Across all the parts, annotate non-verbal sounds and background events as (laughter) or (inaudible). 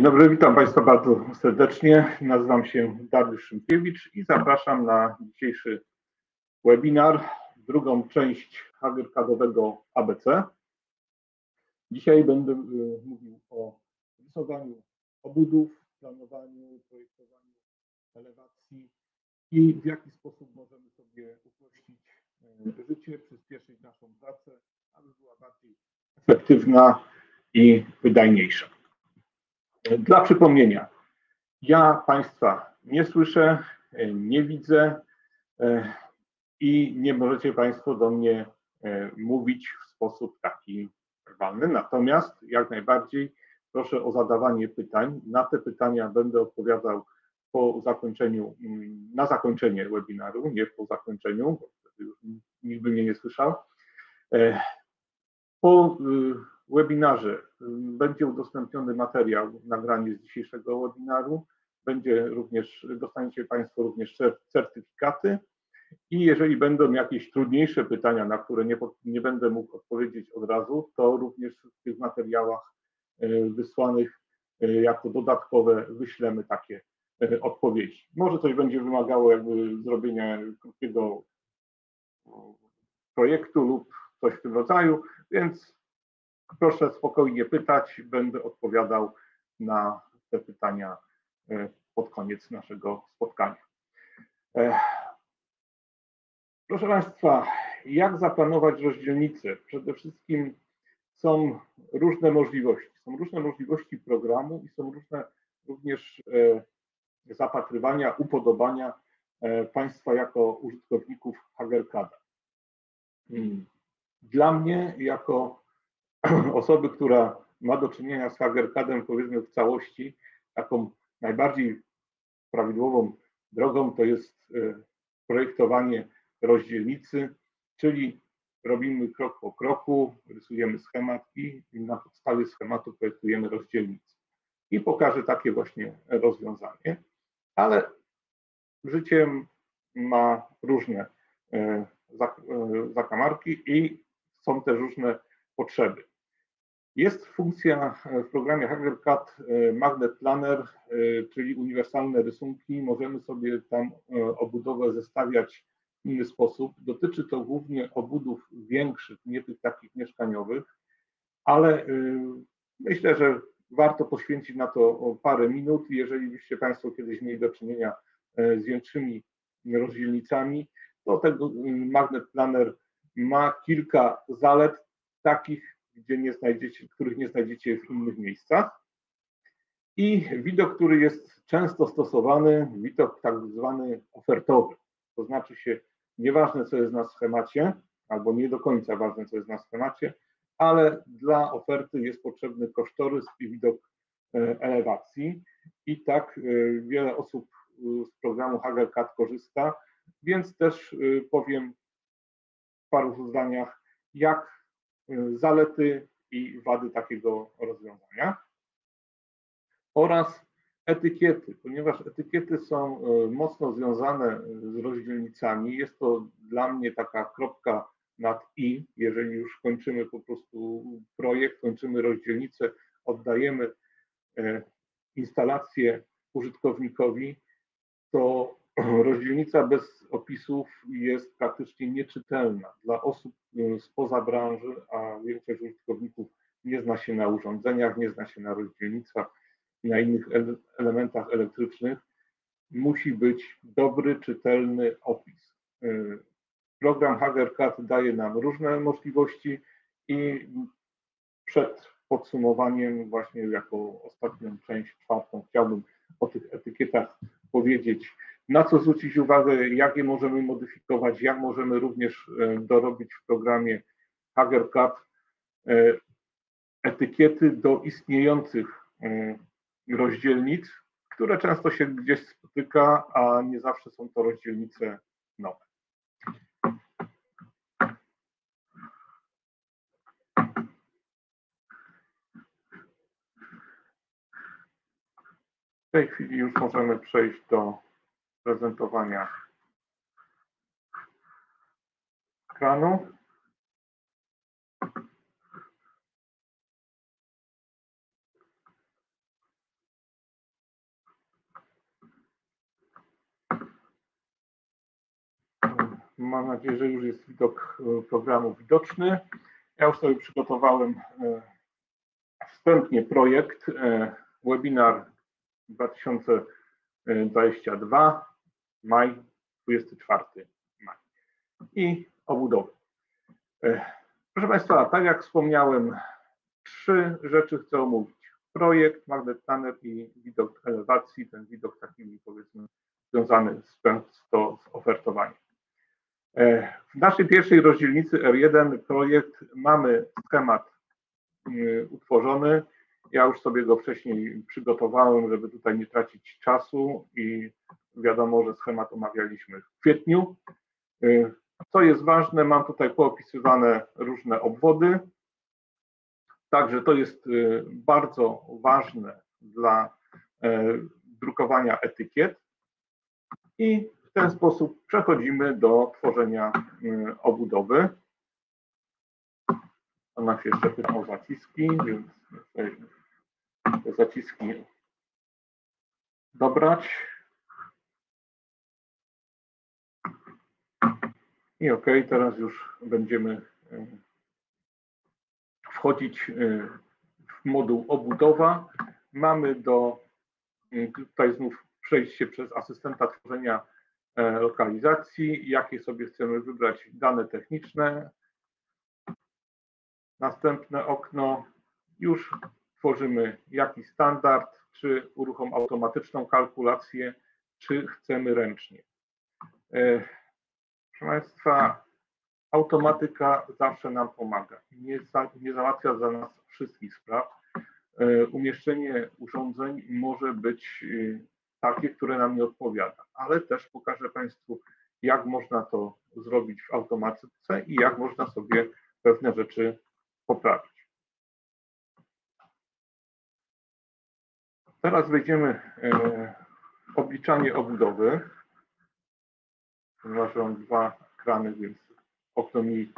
Dzień dobry, witam Państwa bardzo serdecznie. Nazywam się Dariusz Szymkiewicz i zapraszam na dzisiejszy webinar, drugą część hagerkadowego ABC. Dzisiaj będę y, mówił o rysowaniu obudów, planowaniu, projektowaniu elewacji i w jaki sposób możemy sobie uprościć y, życie, przyspieszyć naszą pracę, aby była bardziej efektywna i wydajniejsza. Dla przypomnienia, ja Państwa nie słyszę, nie widzę e, i nie możecie Państwo do mnie e, mówić w sposób taki werbalny. Natomiast jak najbardziej proszę o zadawanie pytań. Na te pytania będę odpowiadał po zakończeniu, mm, na zakończenie webinaru, nie po zakończeniu, bo nikt by mnie nie słyszał. E, po y, webinarze będzie udostępniony materiał, nagranie z dzisiejszego webinaru. Będzie również, dostaniecie Państwo również certyfikaty i jeżeli będą jakieś trudniejsze pytania, na które nie, nie będę mógł odpowiedzieć od razu, to również w tych materiałach y, wysłanych y, jako dodatkowe wyślemy takie odpowiedzi. Może coś będzie wymagało jakby zrobienia krótkiego projektu lub coś w tym rodzaju, więc Proszę spokojnie pytać, będę odpowiadał na te pytania e, pod koniec naszego spotkania. E, proszę Państwa, jak zaplanować rozdzielnicę? Przede wszystkim są różne możliwości. Są różne możliwości programu i są różne również e, zapatrywania, upodobania Państwa jako użytkowników Hagercada. Hmm. Dla mnie, jako (clears throat) osoby, która ma do czynienia z Hagercadem, powiedzmy w całości, taką najbardziej prawidłową drogą to jest e, projektowanie rozdzielnicy, czyli robimy krok po kroku, rysujemy schemat i na podstawie schematu projektujemy rozdzielnicę. I pokażę takie właśnie rozwiązanie, ale życie ma różne e, e, zakamarki i są też różne potrzeby. Jest funkcja w programie HackerCAD e, Magnet Planner, e, czyli uniwersalne rysunki. Możemy sobie tam e, obudowę zestawiać w inny sposób. Dotyczy to głównie obudów większych, nie tych takich mieszkaniowych, ale myślę, że warto poświęcić na to parę minut. Jeżeli byście Państwo kiedyś mieli do czynienia z większymi rozdzielnicami, to ten Magnet Planner ma kilka zalet takich, gdzie nie znajdziecie, których nie znajdziecie w innych miejscach. I widok, który jest często stosowany, widok tak zwany ofertowy. To znaczy się, nieważne co jest na schemacie, albo nie do końca ważne co jest na schemacie, ale dla oferty jest potrzebny kosztorys i widok e, elewacji. I tak e, wiele osób e, z programu HagerCAD korzysta, więc też powiem w paru zdaniach, jak zalety i wady takiego rozwiązania. Oraz etykiety, ponieważ etykiety są e, mocno związane z rozdzielnicami. Jest to dla mnie taka kropka nad i, jeżeli już kończymy po prostu projekt, kończymy rozdzielnicę, oddajemy e, instalację użytkownikowi, to (clears throat) rozdzielnica bez opisów jest praktycznie nieczytelna. Dla osób spoza branży, a większość użytkowników nie zna się na urządzeniach, nie zna się na rozdzielnicach i na innych elementach elektrycznych. Musi być dobry, czytelny opis. Y, program HagerCAD daje nam różne możliwości i przed podsumowaniem, właśnie jako ostatnią część, czwartą, chciałbym o tych etykietach powiedzieć na co zwrócić uwagę, jak je możemy modyfikować, jak możemy również e, dorobić w programie HagerCAD e, etykiety do istniejących e, rozdzielnic, które często się gdzieś spotyka, a nie zawsze są to rozdzielnice nowe. W tej chwili już możemy przejść do prezentowania ekranu. Mam nadzieję, że już jest widok e, programu widoczny. Ja już sobie przygotowałem e, wstępnie projekt e, webinar 2022 maj 24 maj i obudowy. Proszę Państwa, tak jak wspomniałem, trzy rzeczy chcę omówić. Projekt, magnet planner i widok elewacji, ten widok taki powiedzmy związany z, to, z ofertowaniem. E, w naszej pierwszej rozdzielnicy R1 projekt mamy schemat y, utworzony. Ja już sobie go wcześniej przygotowałem, żeby tutaj nie tracić czasu i wiadomo, że schemat omawialiśmy w kwietniu. Y, co jest ważne, mam tutaj poopisywane różne obwody. Także to jest y, bardzo ważne dla e, drukowania etykiet. I w ten sposób przechodzimy do tworzenia y, obudowy. Ona się jeszcze pyta o zaciski, więc te zaciski dobrać. I OK, teraz już będziemy y, wchodzić y, w moduł obudowa. Mamy do tutaj znów przejście przez asystenta tworzenia E, lokalizacji, jakie sobie chcemy wybrać dane techniczne. Następne okno, już tworzymy jakiś standard, czy uruchom automatyczną kalkulację, czy chcemy ręcznie. E, proszę Państwa, automatyka zawsze nam pomaga. Nie, za, nie załatwia za nas wszystkich spraw. E, umieszczenie urządzeń może być takie, które nam nie odpowiada, ale też pokażę Państwu, jak można to zrobić w automatyce i jak można sobie pewne rzeczy poprawić. Teraz wejdziemy e, w obliczanie obudowy. Mam dwa ekrany, więc okno mi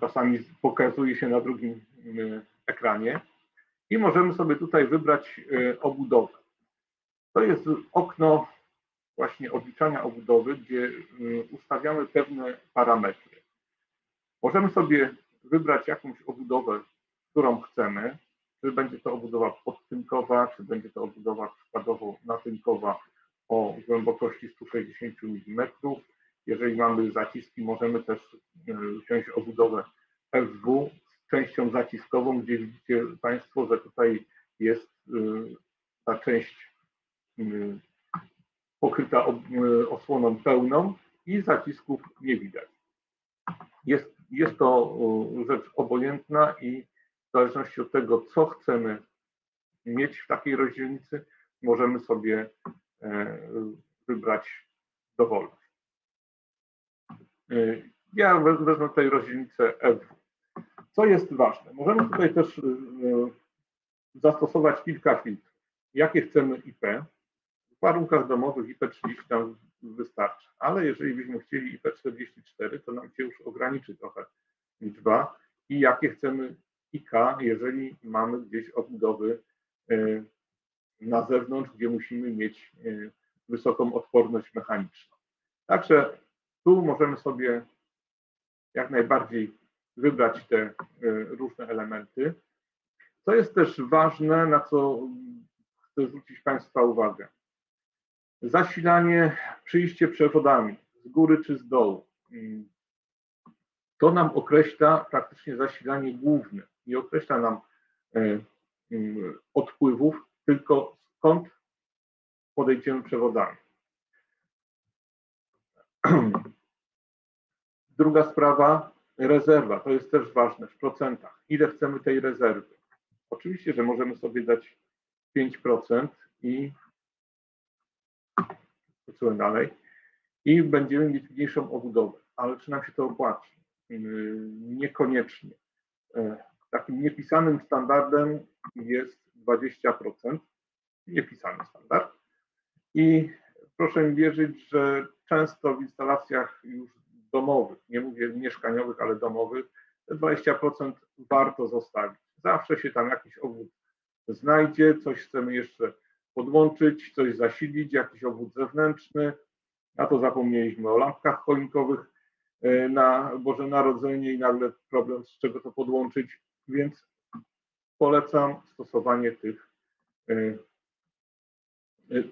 czasami pokazuje się na drugim e, ekranie. I możemy sobie tutaj wybrać e, obudowę. To jest okno właśnie obliczania obudowy, gdzie y, ustawiamy pewne parametry. Możemy sobie wybrać jakąś obudowę, którą chcemy, czy będzie to obudowa podtynkowa, czy będzie to obudowa przykładowo natynkowa o głębokości 160 mm. Jeżeli mamy zaciski, możemy też y, wziąć obudowę FW z częścią zaciskową, gdzie widzicie Państwo, że tutaj jest y, ta część Y, pokryta osłoną pełną i zacisków nie widać. Jest, jest to rzecz obojętna i w zależności od tego, co chcemy mieć w takiej rozdzielnicy, możemy sobie e, wybrać dowolność. Ja wezmę tutaj rozdzielnicę F. Co jest ważne? Możemy tutaj też zastosować kilka filtrów. Jakie chcemy IP, warunkach domowych IP30 nam wystarczy, ale jeżeli byśmy chcieli IP44, to nam się już ograniczy trochę liczba i jakie chcemy IK, jeżeli mamy gdzieś odbudowy na zewnątrz, gdzie musimy mieć wysoką odporność mechaniczną. Także tu możemy sobie jak najbardziej wybrać te e, różne elementy. Co jest też ważne, na co chcę zwrócić Państwa uwagę. Zasilanie, przyjście przewodami z góry czy z dołu. Mm. To nam określa praktycznie zasilanie główne. Nie określa nam e, mm, odpływów, tylko skąd podejdziemy przewodami. (clears throat) Druga sprawa, rezerwa. To jest też ważne w procentach. Ile chcemy tej rezerwy? Oczywiście, że możemy sobie dać 5% i przesyłem dalej i będziemy mieć mniejszą obudowę. Ale czy nam się to opłaci? Yy, niekoniecznie. Yy, takim niepisanym standardem jest 20%, niepisany standard. I proszę mi wierzyć, że często w instalacjach już domowych, nie mówię mieszkaniowych, ale domowych, te 20% warto zostawić. Zawsze się tam jakiś obwód znajdzie, coś chcemy jeszcze podłączyć, coś zasilić, jakiś obwód zewnętrzny. A to zapomnieliśmy o lampkach choinkowych. e, na Boże Narodzenie i nagle problem, z czego to podłączyć, więc polecam stosowanie tych, e,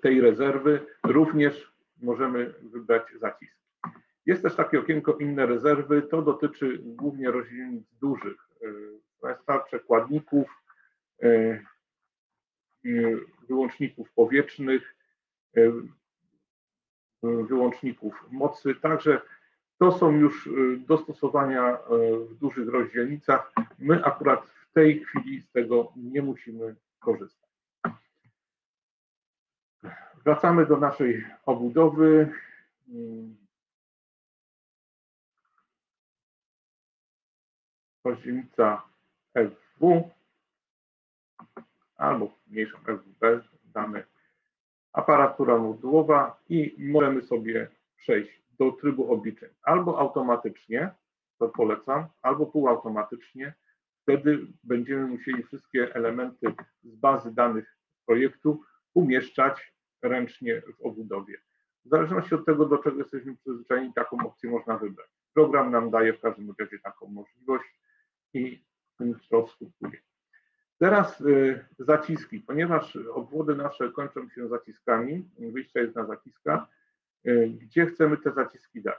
tej rezerwy. Również możemy wybrać zacisk. Jest też takie okienko inne rezerwy, to dotyczy głównie rozdzielnic dużych, Państwa przekładników, wyłączników powietrznych, wyłączników mocy. Także to są już dostosowania w dużych rozdzielnicach. My akurat w tej chwili z tego nie musimy korzystać. Wracamy do naszej obudowy. Rozdzielnica FW albo mniejszą FWB, damy aparatura modułowa i możemy sobie przejść do trybu obliczeń albo automatycznie, to polecam, albo półautomatycznie. Wtedy będziemy musieli wszystkie elementy z bazy danych projektu umieszczać ręcznie w obudowie. W zależności od tego, do czego jesteśmy przyzwyczajeni, taką opcję można wybrać. Program nam daje w każdym razie taką możliwość i to skutkuje. Teraz y, zaciski, ponieważ obwody nasze kończą się zaciskami, wyjście jest na zaciskach, y, gdzie chcemy te zaciski dać.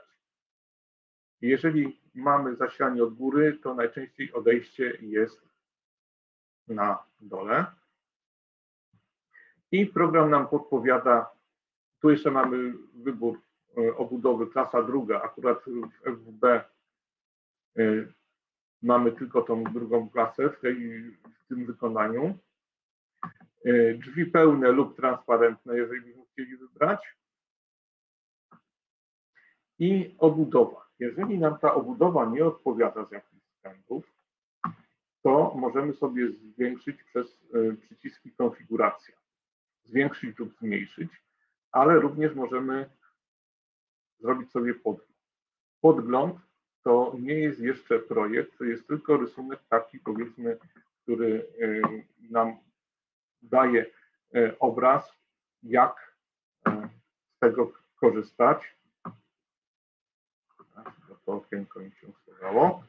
Jeżeli mamy zasilanie od góry, to najczęściej odejście jest na dole. I program nam podpowiada, tu jeszcze mamy wybór y, obudowy klasa druga, akurat w FWB mamy tylko tą drugą klasę w, tej, w tym wykonaniu. E, drzwi pełne lub transparentne, jeżeli byśmy chcieli wybrać. I obudowa. Jeżeli nam ta obudowa nie odpowiada z jakichś względów, to możemy sobie zwiększyć przez e, przyciski konfiguracja. Zwiększyć lub zmniejszyć, ale również możemy zrobić sobie podgląd. Podgląd to nie jest jeszcze projekt, to jest tylko rysunek taki, powiedzmy, który e, nam daje e, obraz, jak e, z tego korzystać. To okienko mi się ustawiało.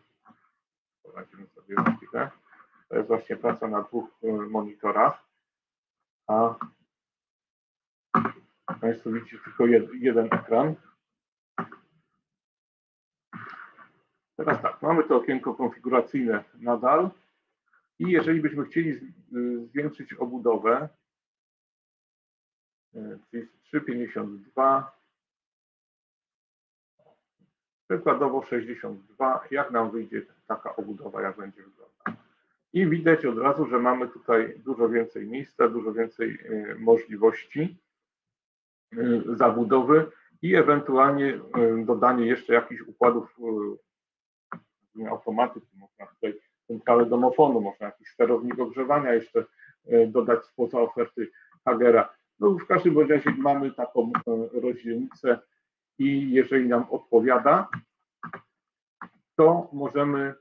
Poradzimy sobie chwilę. To jest właśnie praca na dwóch monitorach, a Państwo widzicie tylko jeden ekran. Teraz tak, mamy to okienko konfiguracyjne nadal i jeżeli byśmy chcieli zwiększyć obudowę, e, czyli 3,52, przykładowo 62, jak nam wyjdzie taka obudowa, jak będzie wyglądała. I widać od razu, że mamy tutaj dużo więcej miejsca, dużo więcej e, możliwości zabudowy i ewentualnie dodanie jeszcze jakichś układów automatyki, można tutaj centralę domofonu, można jakiś sterownik ogrzewania jeszcze e, dodać spoza oferty Hagera. No w każdym razie mamy taką e, rozdzielnicę i jeżeli nam odpowiada, to możemy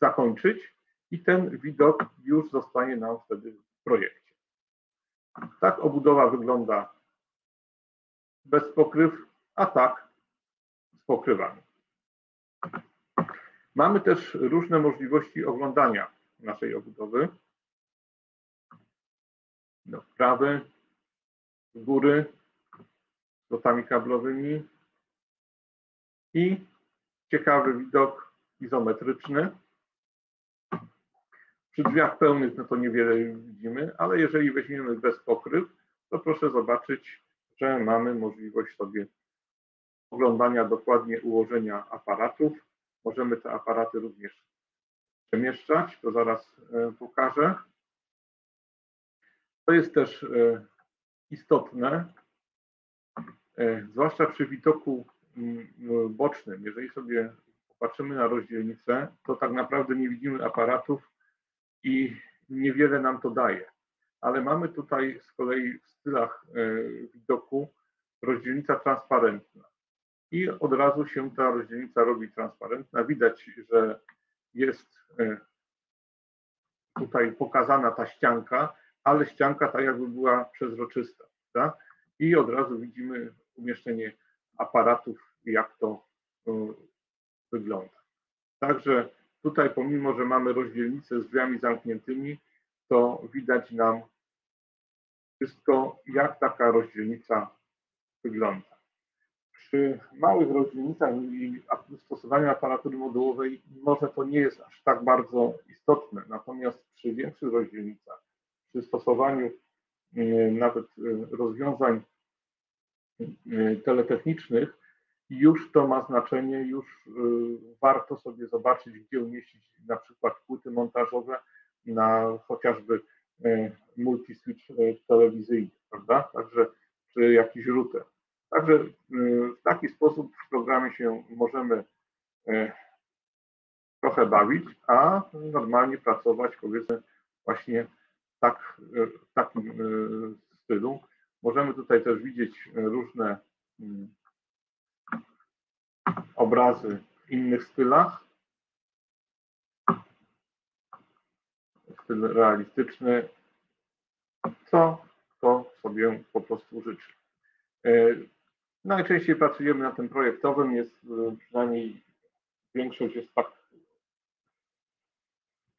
zakończyć i ten widok już zostanie nam wtedy w projekcie. Tak obudowa wygląda bez pokryw, a tak z pokrywami. Mamy też różne możliwości oglądania naszej obudowy. Do prawy, z góry, lotami kablowymi i ciekawy widok izometryczny. Przy drzwiach pełnych no to niewiele widzimy, ale jeżeli weźmiemy bez pokryw, to proszę zobaczyć, że mamy możliwość sobie oglądania dokładnie ułożenia aparatów Możemy te aparaty również przemieszczać, to zaraz e, pokażę. To jest też e, istotne, e, zwłaszcza przy widoku bocznym. Jeżeli sobie popatrzymy na rozdzielnicę, to tak naprawdę nie widzimy aparatów i niewiele nam to daje. Ale mamy tutaj z kolei w stylach widoku rozdzielnica transparentna i od razu się ta rozdzielnica robi transparentna. Widać, że jest e, tutaj pokazana ta ścianka, ale ścianka tak jakby była przezroczysta. Tak? I od razu widzimy umieszczenie aparatów, jak to e, wygląda. Także tutaj pomimo, że mamy rozdzielnicę z drzwiami zamkniętymi, to widać nam wszystko, jak taka rozdzielnica wygląda. Przy małych rozdzielnicach i stosowaniu aparatury modułowej może to nie jest aż tak bardzo istotne, natomiast przy większych rozdzielnicach, przy stosowaniu e, nawet e, rozwiązań e, teletechnicznych, już to ma znaczenie, już warto sobie zobaczyć, gdzie umieścić na przykład płyty montażowe na chociażby multiswitch telewizyjny, prawda? Także czy jakiś router. Także y, w taki sposób w programie się możemy y, trochę bawić, a normalnie pracować powiedzmy właśnie tak, y, w takim stylu. Możemy tutaj też widzieć różne obrazy w innych stylach. Styl realistyczny, co to sobie po prostu życzy. Najczęściej pracujemy na tym projektowym, jest y, przynajmniej większość jest tak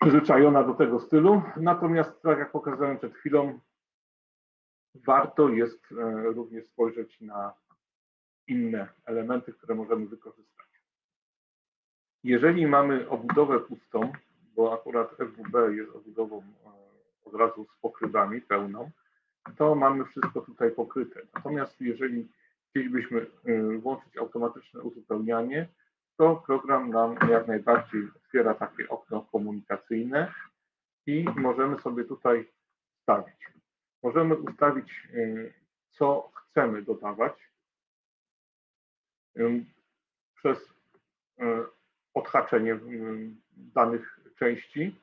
przyzwyczajona do tego stylu. Natomiast, tak jak pokazałem przed chwilą, warto jest e, również spojrzeć na inne elementy, które możemy wykorzystać. Jeżeli mamy obudowę pustą, bo akurat FWB jest obudową e, od razu z pokrywami pełną, to mamy wszystko tutaj pokryte. Natomiast jeżeli chcielibyśmy y, włączyć automatyczne uzupełnianie, to program nam jak najbardziej otwiera takie okno komunikacyjne i możemy sobie tutaj stawić. Możemy ustawić, y, co chcemy dodawać y, przez odhaczenie danych części.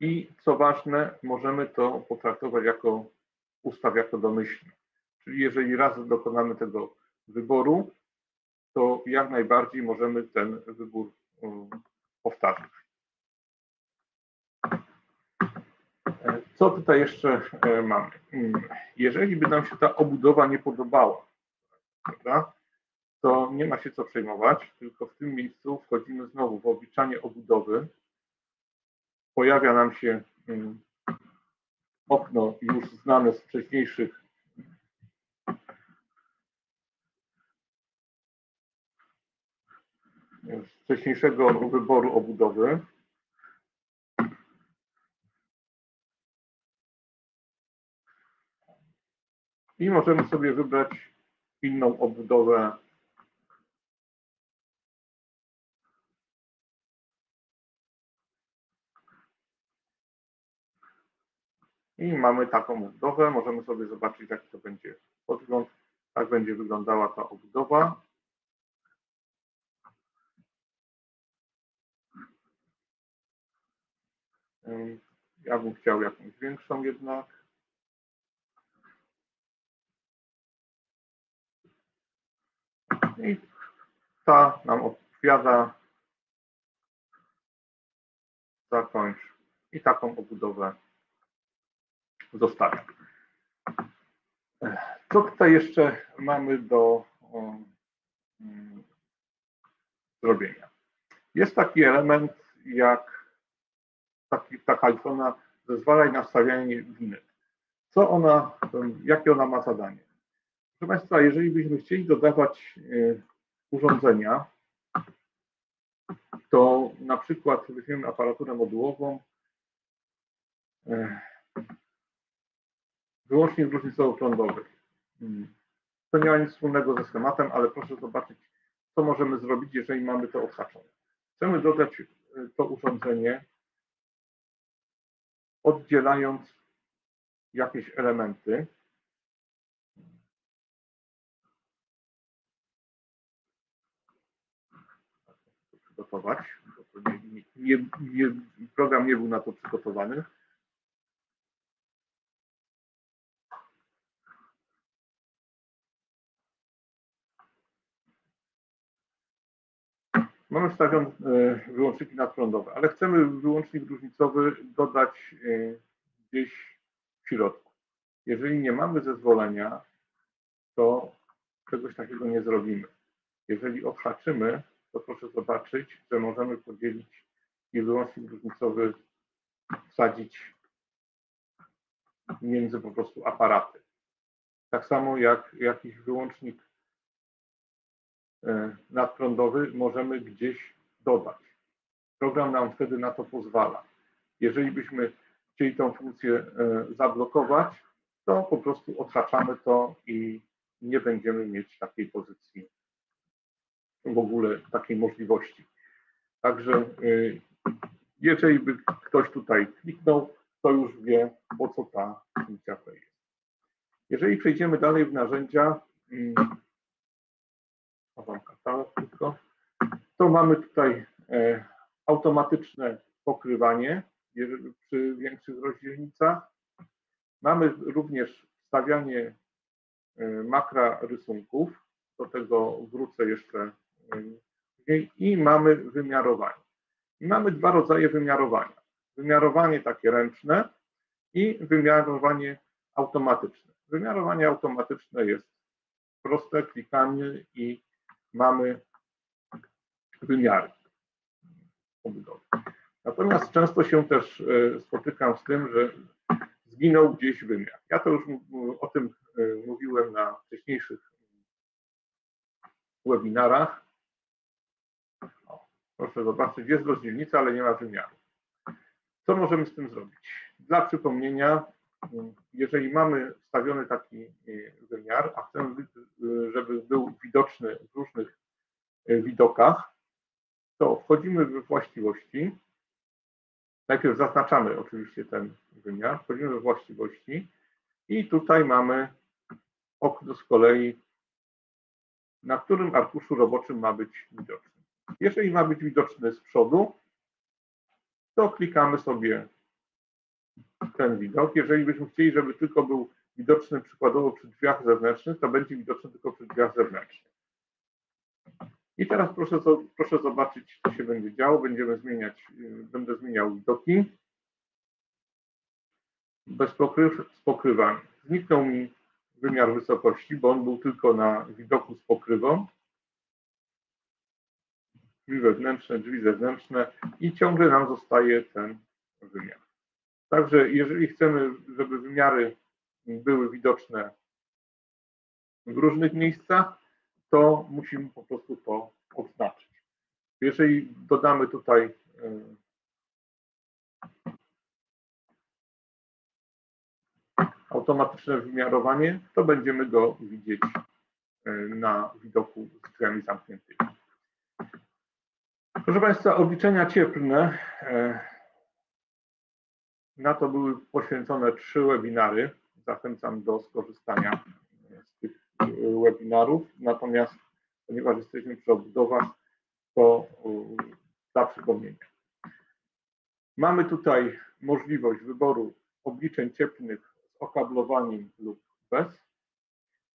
I co ważne, możemy to potraktować jako ustaw jako domyślny. Czyli jeżeli raz dokonamy tego wyboru, to jak najbardziej możemy ten wybór um, powtarzać. E, co tutaj jeszcze e, mamy? Mm, jeżeli by nam się ta obudowa nie podobała, prawda, to nie ma się co przejmować, tylko w tym miejscu wchodzimy znowu w obliczanie obudowy. Pojawia nam się mm, okno już znane z wcześniejszych wcześniejszego wyboru obudowy. I możemy sobie wybrać inną obudowę I mamy taką obudowę. Możemy sobie zobaczyć, jaki to będzie podgląd. Tak będzie wyglądała ta obudowa. Ja bym chciał jakąś większą jednak. I ta nam odpowiada. Zakończ. I taką obudowę zostawiam. Co tutaj jeszcze mamy do um, zrobienia? Jest taki element jak taki, taka ikona zezwalaj na wstawianie winy. Co ona, jakie ona ma zadanie? Proszę Państwa, jeżeli byśmy chcieli dodawać e, urządzenia, to na przykład weźmiemy aparaturę modułową, e, wyłącznie różnicowo-prądowych. Hmm. To nie ma nic wspólnego ze schematem, ale proszę zobaczyć, co możemy zrobić, jeżeli mamy to odhaczone. Chcemy dodać e, to urządzenie oddzielając jakieś elementy. Przygotować, nie, nie, program nie był na to przygotowany. Mamy wstawione wyłączniki nadprądowe, ale chcemy wyłącznik różnicowy dodać e, gdzieś w środku. Jeżeli nie mamy zezwolenia, to czegoś takiego nie zrobimy. Jeżeli odhaczymy, to proszę zobaczyć, że możemy podzielić i wyłącznik różnicowy wsadzić między po prostu aparaty. Tak samo jak jakiś wyłącznik nadprądowy możemy gdzieś dodać. Program nam wtedy na to pozwala. Jeżeli byśmy chcieli tą funkcję e, zablokować, to po prostu odhaczamy to i nie będziemy mieć takiej pozycji, w ogóle takiej możliwości. Także e, jeżeli by ktoś tutaj kliknął, to już wie, po co ta funkcja to jest. Jeżeli przejdziemy dalej w narzędzia, chowam katalog tylko, to mamy tutaj e, automatyczne pokrywanie przy większych rozdzielnicach. Mamy również wstawianie e, makra rysunków, do tego wrócę jeszcze później, i mamy wymiarowanie. Mamy dwa rodzaje wymiarowania. Wymiarowanie takie ręczne i wymiarowanie automatyczne. Wymiarowanie automatyczne jest proste, klikamy i mamy wymiary obudowy. Natomiast często się też e, spotykam z tym, że zginął gdzieś wymiar. Ja to już o tym e, mówiłem na wcześniejszych webinarach. O, proszę zobaczyć, jest rozdzielnica, ale nie ma wymiaru. Co możemy z tym zrobić? Dla przypomnienia, jeżeli mamy wstawiony taki e, wymiar, a chcemy, żeby był widoczny w różnych widokach, to wchodzimy we właściwości. Najpierw zaznaczamy oczywiście ten wymiar, wchodzimy we właściwości i tutaj mamy okno z kolei, na którym arkuszu roboczym ma być widoczny. Jeżeli ma być widoczny z przodu, to klikamy sobie ten widok. Jeżeli byśmy chcieli, żeby tylko był widoczny przykładowo przy drzwiach zewnętrznych, to będzie widoczny tylko przy drzwiach zewnętrznych. I teraz proszę, proszę zobaczyć, co się będzie działo. Będziemy zmieniać, y, będę zmieniał widoki. Bez pokryw, z pokrywami. Zniknął mi wymiar wysokości, bo on był tylko na widoku z pokrywą. Drzwi wewnętrzne, drzwi zewnętrzne i ciągle nam zostaje ten wymiar. Także jeżeli chcemy, żeby wymiary były widoczne w różnych miejscach, to musimy po prostu to odznaczyć. Jeżeli dodamy tutaj e, automatyczne wymiarowanie, to będziemy go widzieć e, na widoku z drzwiami zamkniętymi. Proszę Państwa, obliczenia cieplne. E, na to były poświęcone trzy webinary. Zachęcam do skorzystania z tych webinarów, natomiast ponieważ jesteśmy przy obudowach, to dla przypomnienia. Mamy tutaj możliwość wyboru obliczeń cieplnych z okablowaniem lub bez.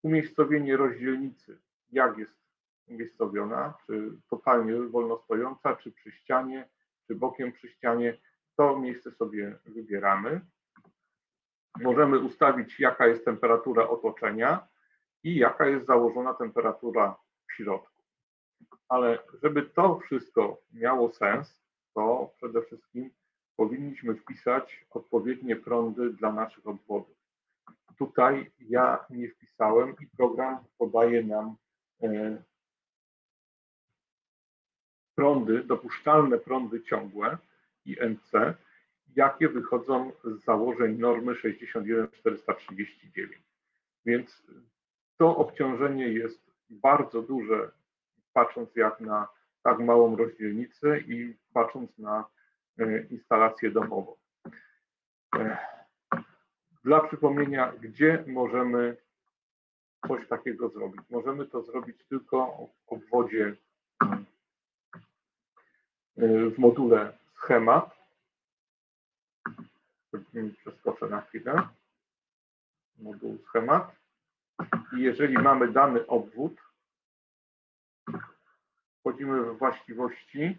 Umiejscowienie rozdzielnicy, jak jest umiejscowiona, czy totalnie wolno stojąca, czy przy ścianie, czy bokiem przy ścianie. To miejsce sobie wybieramy. Możemy ustawić, jaka jest temperatura otoczenia, i jaka jest założona temperatura w środku. Ale żeby to wszystko miało sens, to przede wszystkim powinniśmy wpisać odpowiednie prądy dla naszych obwodów. Tutaj ja nie wpisałem i program podaje nam e, prądy, dopuszczalne prądy ciągłe i NC, jakie wychodzą z założeń normy 61439. Więc to obciążenie jest bardzo duże, patrząc jak na tak małą rozdzielnicę i patrząc na e, instalację domową. E, dla przypomnienia, gdzie możemy coś takiego zrobić? Możemy to zrobić tylko w obwodzie e, w module schemat. Przeskoczę na chwilę. Moduł schemat. I jeżeli mamy dany obwód, wchodzimy we właściwości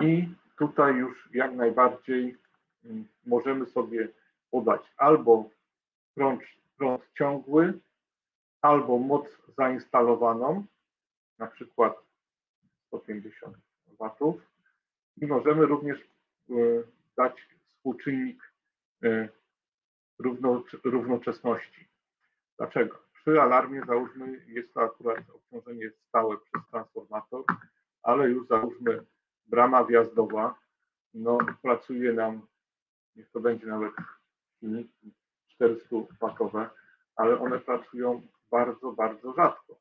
i tutaj już jak najbardziej mm, możemy sobie podać albo prąd, prąd ciągły, albo moc zainstalowaną, na przykład 150 i możemy również e, dać współczynnik e, równo, równoczesności. Dlaczego? Przy alarmie załóżmy, jest to akurat obciążenie stałe przez transformator, ale już załóżmy brama wjazdowa, no pracuje nam, niech to będzie nawet silniki 400 watowe, ale one pracują bardzo, bardzo rzadko,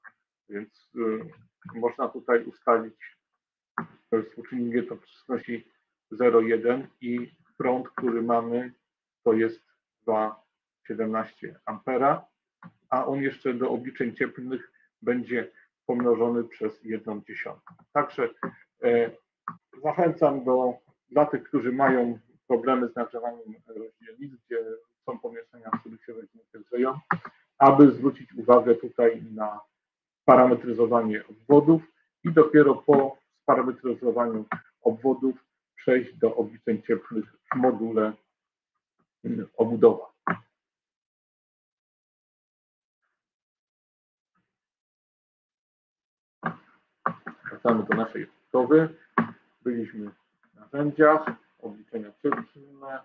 więc y, można tutaj ustalić współczynnik wietoczynności 0,1 i prąd, który mamy to jest 2,17 ampera, a on jeszcze do obliczeń cieplnych będzie pomnożony przez 1 dziesiątą. Także e, zachęcam do, dla tych, którzy mają problemy z nagrzewaniem rozdzielnic, gdzie są pomieszczenia, w których się rozdzielnice aby zwrócić uwagę tutaj na parametryzowanie obwodów i dopiero po sparametryzowaniu obwodów przejść do obliczeń cieplnych w module obudowa. Wracamy do naszej budowy. Byliśmy w narzędziach, obliczenia cieplne,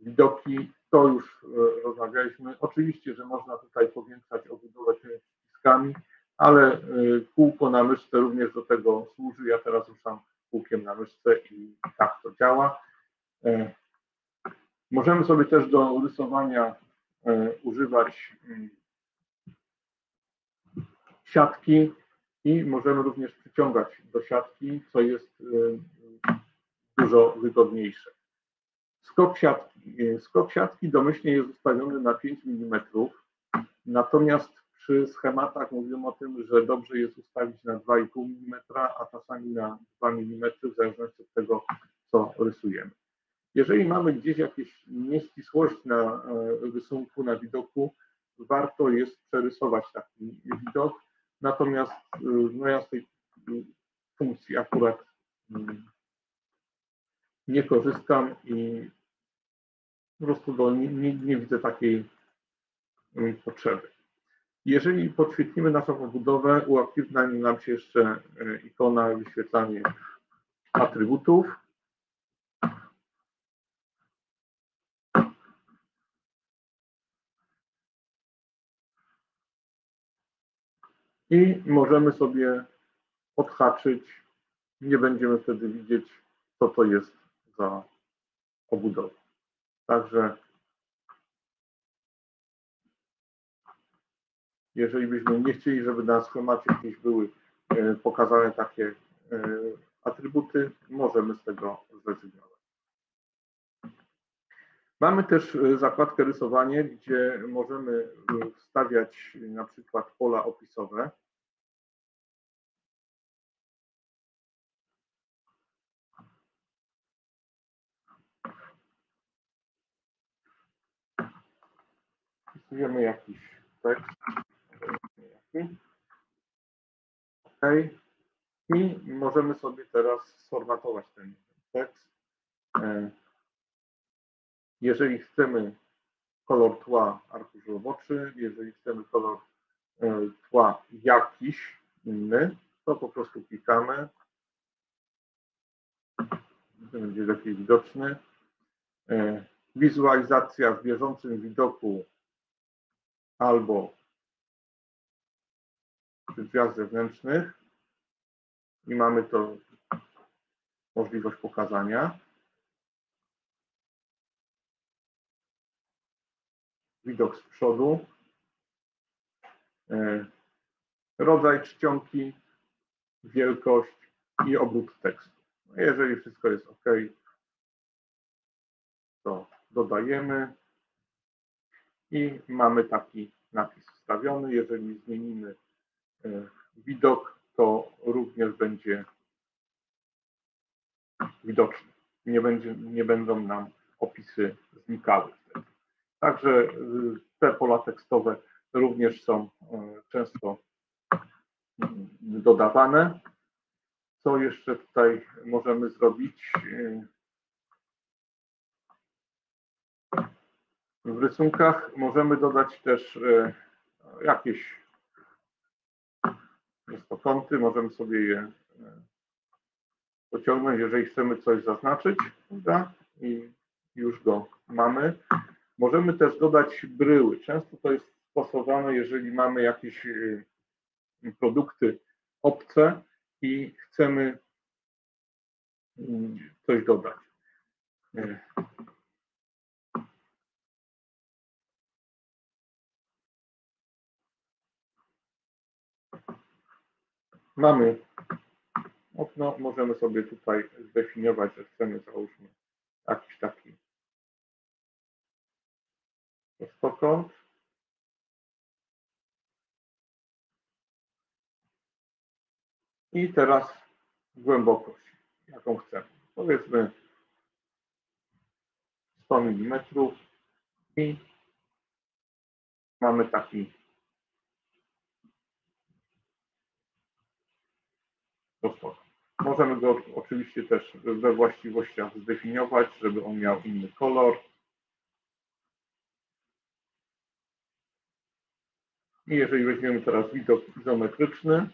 widoki, to już e, rozmawialiśmy. Oczywiście, że można tutaj powiększać obudowę przyciskami, ale e, kółko na myszce również do tego służy. Ja teraz ruszam kółkiem na myszce i tak to działa. E, możemy sobie też do rysowania używać mm, siatki i możemy również przyciągać do siatki, co jest dużo wygodniejsze. Skok siatki. Skok siatki domyślnie jest ustawiony na 5 mm, natomiast przy schematach mówimy o tym, że dobrze jest ustawić na 2,5 mm, a czasami na 2 mm, w zależności od tego, co rysujemy. Jeżeli mamy gdzieś jakieś nieścisłość na e, rysunku, na widoku, warto jest przerysować taki widok, natomiast e, no ja z tej e, funkcji akurat mm, nie korzystam i po prostu do, nie, nie, nie widzę takiej mm, potrzeby. Jeżeli podświetlimy naszą obudowę, uaktywnia nam się jeszcze e, ikona wyświetlanie atrybutów. I możemy sobie odhaczyć. Nie będziemy wtedy widzieć, co to jest za obudowa. Także jeżeli byśmy nie chcieli, żeby na schemacie gdzieś były e, pokazane takie e, atrybuty, możemy z tego zrezygnować. Mamy też e, zakładkę rysowanie, gdzie możemy wstawiać na przykład pola opisowe. wpisujemy jakiś tekst. OK. I możemy sobie teraz sformatować ten tekst. E, jeżeli chcemy kolor tła arkusz roboczy, jeżeli chcemy kolor e, tła jakiś inny, to po prostu klikamy. Będzie lepiej widoczny. E, wizualizacja w bieżącym widoku albo drzwiach zewnętrznych i mamy to możliwość pokazania. Widok z przodu. E, rodzaj czcionki, wielkość i obrót tekstu. No, jeżeli wszystko jest OK, to dodajemy i mamy taki napis wstawiony. Jeżeli zmienimy widok, to również będzie widoczny. Nie, będzie, nie będą nam opisy znikały. Także e, te pola tekstowe również są e, często dodawane. Co jeszcze tutaj możemy zrobić? W rysunkach możemy dodać też e, jakieś prostokąty, możemy sobie je e, pociągnąć, jeżeli chcemy coś zaznaczyć, prawda? I już go mamy. Możemy też dodać bryły. Często to jest stosowane, jeżeli mamy jakieś e, produkty obce i chcemy mm, coś dodać. Mamy okno, możemy sobie tutaj zdefiniować, że chcemy, załóżmy, jakiś taki prostokąt. I teraz głębokość, jaką chcemy. Powiedzmy 100 mm i mamy taki Możemy go oczywiście też we właściwościach zdefiniować, żeby on miał inny kolor. I jeżeli weźmiemy teraz widok izometryczny,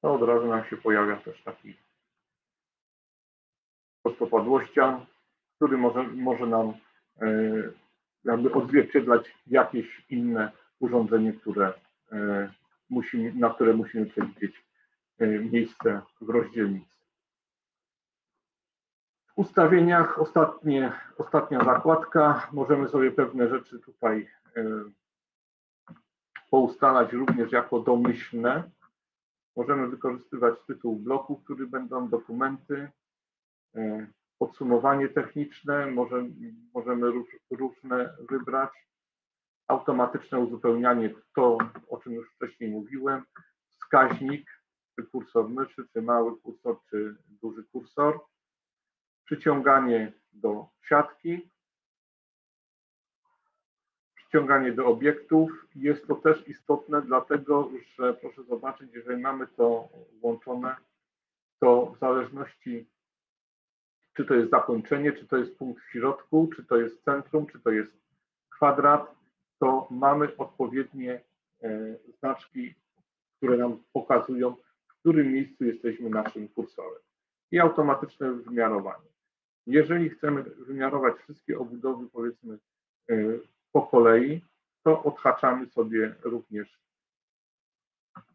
to od razu nam się pojawia też taki prostopadłościan, który może, może nam e, jakby odzwierciedlać jakieś inne urządzenie, które e, musimy, na które musimy przewidzieć e, miejsce w rozdzielnicy. W ustawieniach ostatnie, ostatnia zakładka. Możemy sobie pewne rzeczy tutaj poustalać również jako domyślne. Możemy wykorzystywać tytuł bloku, który będą dokumenty, e, podsumowanie techniczne, może, możemy róż, różne wybrać, automatyczne uzupełnianie, to o czym już wcześniej mówiłem, wskaźnik, czy kursor myszy, czy mały kursor, czy duży kursor, przyciąganie do siatki, ściąganie do obiektów. Jest to też istotne, dlatego że proszę zobaczyć, jeżeli mamy to włączone, to w zależności czy to jest zakończenie, czy to jest punkt w środku, czy to jest centrum, czy to jest kwadrat, to mamy odpowiednie e, znaczki, które nam pokazują, w którym miejscu jesteśmy naszym kursorem. I automatyczne wymiarowanie. Jeżeli chcemy wymiarować wszystkie obudowy, powiedzmy, e, po kolei, to odhaczamy sobie również.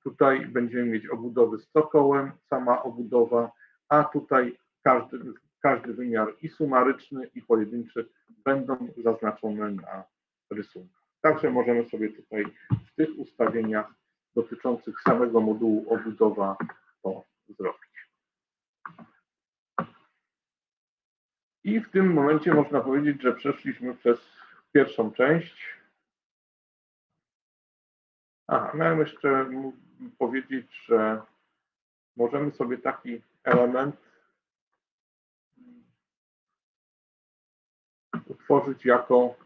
Tutaj będziemy mieć obudowy z cokołem, sama obudowa, a tutaj każdy, każdy wymiar i sumaryczny, i pojedynczy będą zaznaczone na rysunku. Także możemy sobie tutaj w tych ustawieniach dotyczących samego modułu obudowa to zrobić. I w tym momencie można powiedzieć, że przeszliśmy przez pierwszą część. Aha, miałem jeszcze powiedzieć, że możemy sobie taki element utworzyć jako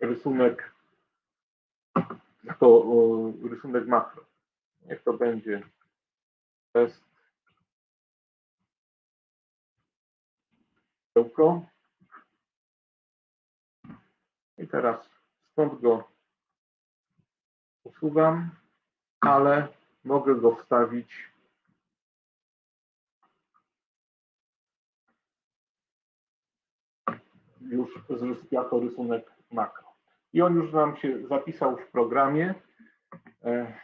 rysunek, jako rysunek makro. Niech to będzie test i teraz stąd go usuwam, ale mogę go wstawić już jako rysunek makro. I on już nam się zapisał w programie. E,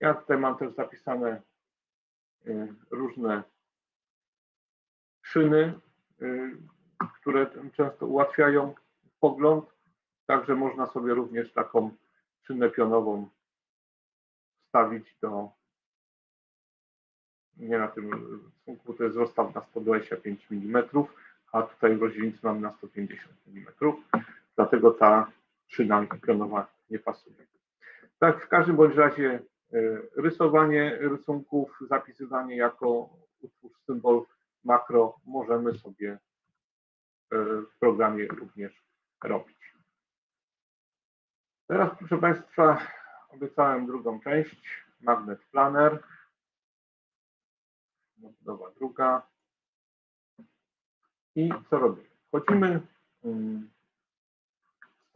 ja tutaj mam też zapisane e, różne szyny, e, które często ułatwiają pogląd, także można sobie również taką szynę pionową wstawić do nie na tym rysunku, to jest rozstaw na 125 mm, a tutaj w rozdzielnicy mam na 150 mm, dlatego ta szyna pionowa nie pasuje. Tak, w każdym bądź razie e, rysowanie rysunków, zapisywanie jako utwór symbol makro możemy sobie e, w programie również robić. Teraz, proszę Państwa, obiecałem drugą część, Magnet Planner. Budowa druga. I co robimy? Wchodzimy mm,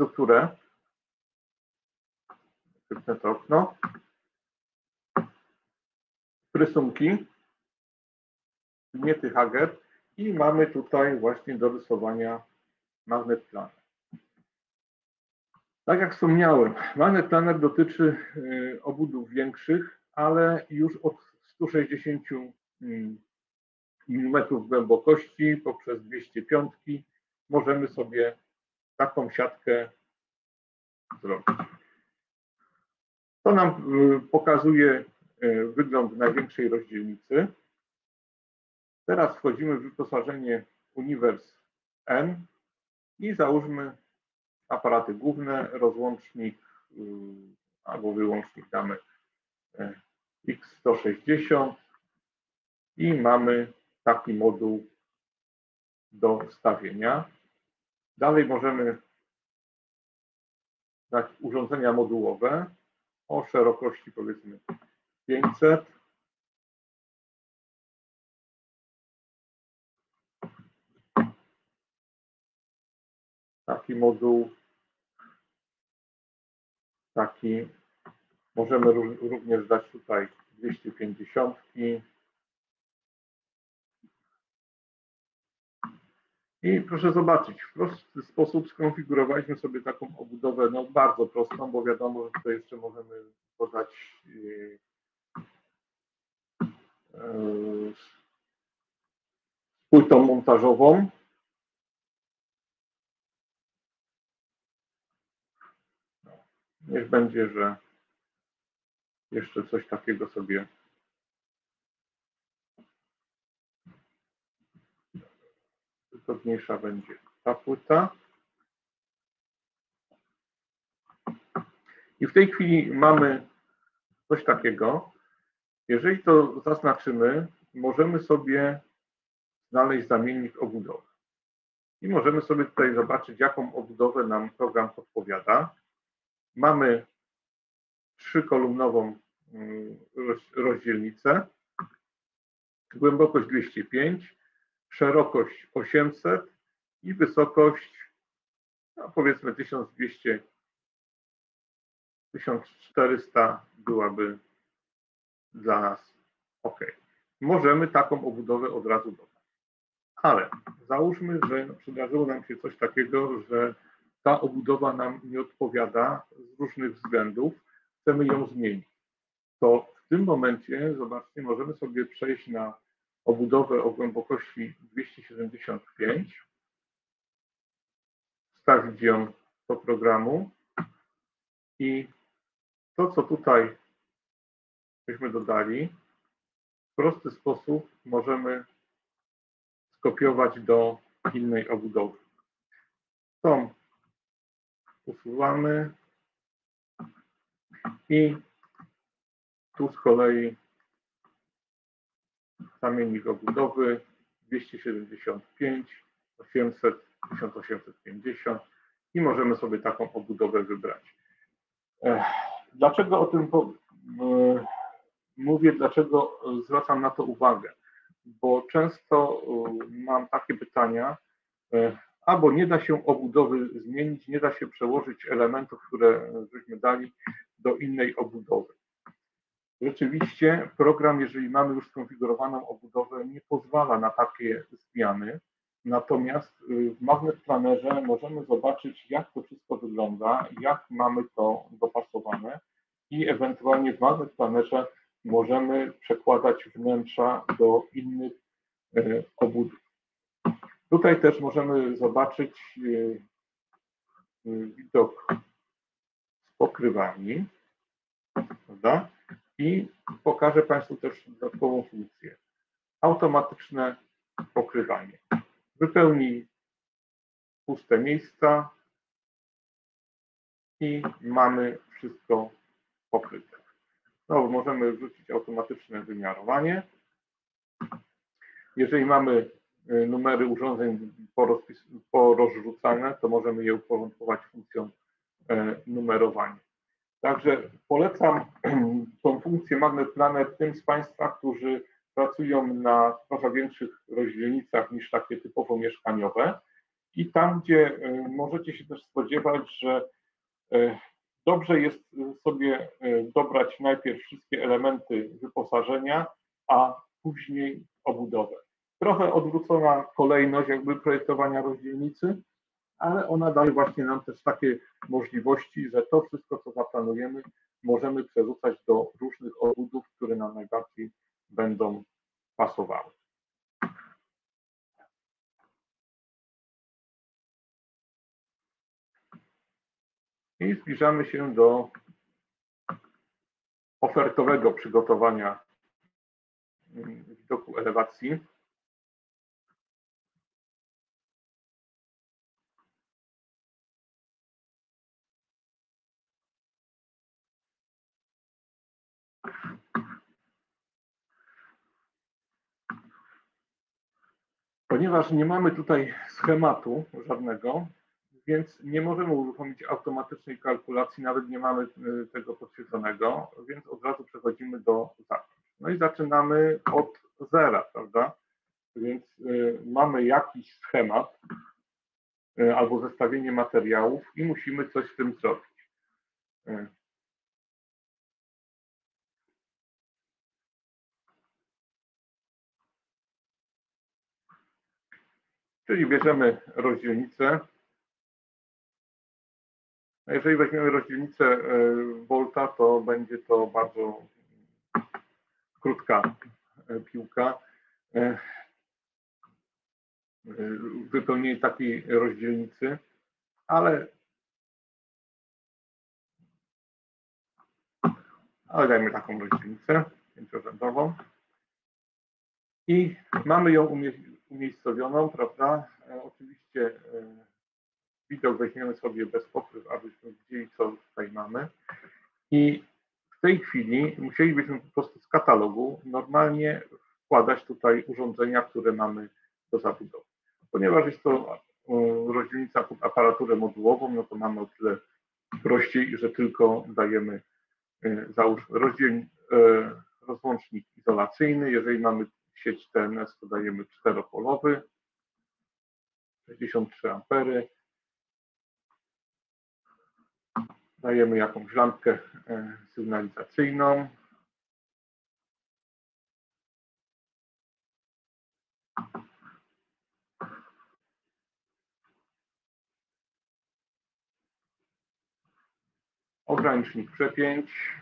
strukturę. Wypnę to okno. Rysunki. Gniety Hager. I mamy tutaj właśnie do rysowania magnet planer. Tak jak wspomniałem, magnet planer dotyczy y, obudów większych, ale już od 160 mm głębokości poprzez 205 możemy sobie taką siatkę zrobić. To nam y, pokazuje y, wygląd największej rozdzielnicy. Teraz wchodzimy w wyposażenie Universe N i załóżmy aparaty główne, rozłącznik y, albo wyłącznik damy X160 i mamy taki moduł do wstawienia. Dalej możemy dać urządzenia modułowe o szerokości powiedzmy 500. Taki moduł, taki możemy również dać tutaj 250. I proszę zobaczyć, w prosty sposób skonfigurowaliśmy sobie taką obudowę, no bardzo prostą, bo wiadomo, że tutaj jeszcze możemy podać yy, yy, płytą montażową. Niech będzie, że jeszcze coś takiego sobie wygodniejsza będzie ta płyta. I w tej chwili mamy coś takiego. Jeżeli to zaznaczymy, możemy sobie znaleźć zamiennik obudowy. I możemy sobie tutaj zobaczyć, jaką obudowę nam program podpowiada. Mamy trzykolumnową mm, rozdzielnicę, głębokość 205, szerokość 800 i wysokość no powiedzmy 1200, 1400 byłaby dla nas ok. Możemy taką obudowę od razu dodać. Ale załóżmy, że przydarzyło nam się coś takiego, że ta obudowa nam nie odpowiada z różnych względów, chcemy ją zmienić. To w tym momencie, zobaczcie, możemy sobie przejść na obudowę o głębokości 275, wstawić ją do programu i to, co tutaj byśmy dodali, w prosty sposób możemy skopiować do innej obudowy. Tą usuwamy i tu z kolei zamiennik obudowy 275, 800, 1850 i możemy sobie taką obudowę wybrać. Dlaczego o tym mówię, dlaczego zwracam na to uwagę? Bo często mam takie pytania, albo nie da się obudowy zmienić, nie da się przełożyć elementów, które żeśmy dali do innej obudowy. Rzeczywiście program, jeżeli mamy już skonfigurowaną obudowę, nie pozwala na takie zmiany. Natomiast y, w Magnet Plannerze możemy zobaczyć, jak to wszystko wygląda, jak mamy to dopasowane i ewentualnie w Magnet Plannerze możemy przekładać wnętrza do innych y, obudów. Tutaj też możemy zobaczyć y, widok z pokrywami, prawda? I pokażę Państwu też dodatkową funkcję. Automatyczne pokrywanie. Wypełni puste miejsca i mamy wszystko pokryte. Znowu możemy wrzucić automatyczne wymiarowanie. Jeżeli mamy y, numery urządzeń porozrzucane, to możemy je uporządkować funkcją e, numerowania. Także polecam (clears throat) tą funkcję Magnet Planner tym z Państwa, którzy pracują na trochę większych rozdzielnicach niż takie typowo mieszkaniowe I tam, gdzie możecie się też spodziewać, że dobrze jest sobie dobrać najpierw wszystkie elementy wyposażenia, a później obudowę. Trochę odwrócona kolejność jakby projektowania rozdzielnicy, ale ona daje właśnie nam też takie możliwości, że to wszystko, co zaplanujemy, możemy przerzucać do różnych obudów, które nam najbardziej będą pasowały. I zbliżamy się do ofertowego przygotowania widoku elewacji. Ponieważ nie mamy tutaj schematu żadnego, więc nie możemy uruchomić automatycznej kalkulacji, nawet nie mamy y, tego podświetlonego, więc od razu przechodzimy do zacząć. No i zaczynamy od zera, prawda? Więc y, mamy jakiś schemat y, albo zestawienie materiałów i musimy coś z tym zrobić. Czyli bierzemy rozdzielnicę. Jeżeli weźmiemy rozdzielnicę e, Volta, to będzie to bardzo krótka e, piłka. E, wypełnienie takiej rozdzielnicy, ale ale dajmy taką rozdzielnicę pięciorzędową i mamy ją umiejscowioną, prawda? E, oczywiście e, widok weźmiemy sobie bez pokryw, abyśmy widzieli, co tutaj mamy. I w tej chwili musielibyśmy po prostu z katalogu normalnie wkładać tutaj urządzenia, które mamy do zabudowy. Ponieważ jest to e, rozdzielnica pod aparaturę modułową, no to mamy o tyle prościej, że tylko dajemy załóż rozdziel, rozłącznik izolacyjny. Jeżeli mamy sieć TNS to dajemy czteropolowy, 63 ampery. Dajemy jakąś lampkę e, sygnalizacyjną. Ogranicznik przepięć.